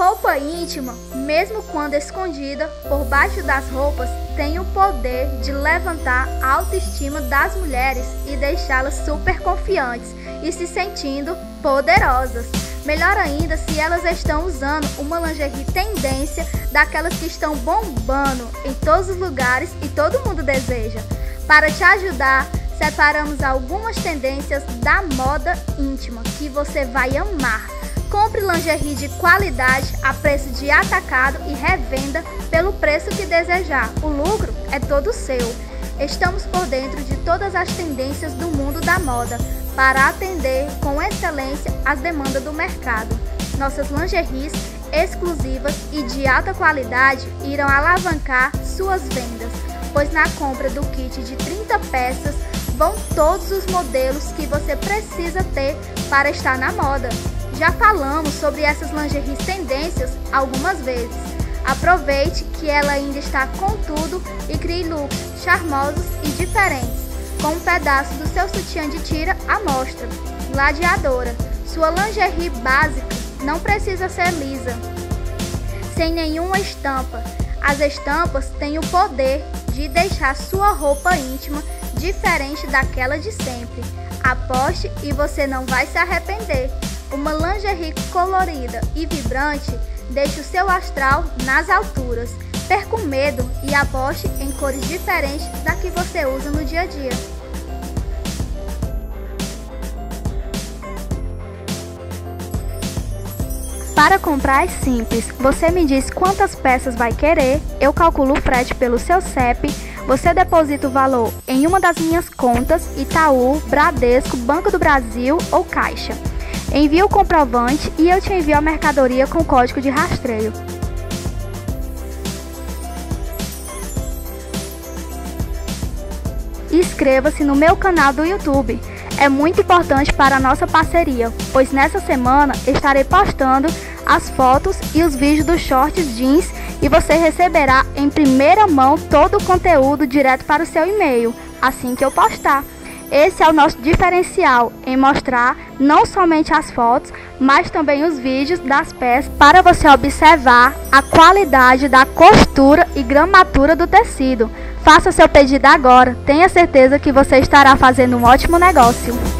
Roupa íntima, mesmo quando escondida por baixo das roupas, tem o poder de levantar a autoestima das mulheres e deixá-las super confiantes e se sentindo poderosas. Melhor ainda se elas estão usando uma lingerie tendência daquelas que estão bombando em todos os lugares e todo mundo deseja. Para te ajudar, separamos algumas tendências da moda íntima que você vai amar. Compre lingerie de qualidade a preço de atacado e revenda pelo preço que desejar. O lucro é todo seu. Estamos por dentro de todas as tendências do mundo da moda para atender com excelência as demandas do mercado. Nossas lingeries exclusivas e de alta qualidade irão alavancar suas vendas, pois na compra do kit de 30 peças vão todos os modelos que você precisa ter para estar na moda. Já falamos sobre essas lingeries tendências algumas vezes. Aproveite que ela ainda está com tudo e crie looks charmosos e diferentes, com um pedaço do seu sutiã de tira à mostra. Gladiadora, sua lingerie básica não precisa ser lisa, sem nenhuma estampa. As estampas têm o poder de deixar sua roupa íntima diferente daquela de sempre. Aposte e você não vai se arrepender. Uma lingerie colorida e vibrante deixa o seu astral nas alturas. Perca o medo e aposte em cores diferentes da que você usa no dia a dia. Para comprar é simples. Você me diz quantas peças vai querer, eu calculo o frete pelo seu CEP você deposita o valor em uma das minhas contas Itaú, Bradesco, Banco do Brasil ou Caixa. Envie o comprovante e eu te envio a mercadoria com código de rastreio. Inscreva-se no meu canal do YouTube. É muito importante para a nossa parceria, pois nessa semana estarei postando as fotos e os vídeos dos shorts jeans e você receberá em primeira mão todo o conteúdo direto para o seu e-mail assim que eu postar. Esse é o nosso diferencial em mostrar não somente as fotos, mas também os vídeos das peças para você observar a qualidade da costura e gramatura do tecido. Faça seu pedido agora, tenha certeza que você estará fazendo um ótimo negócio.